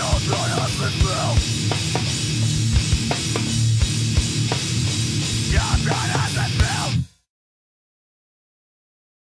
Your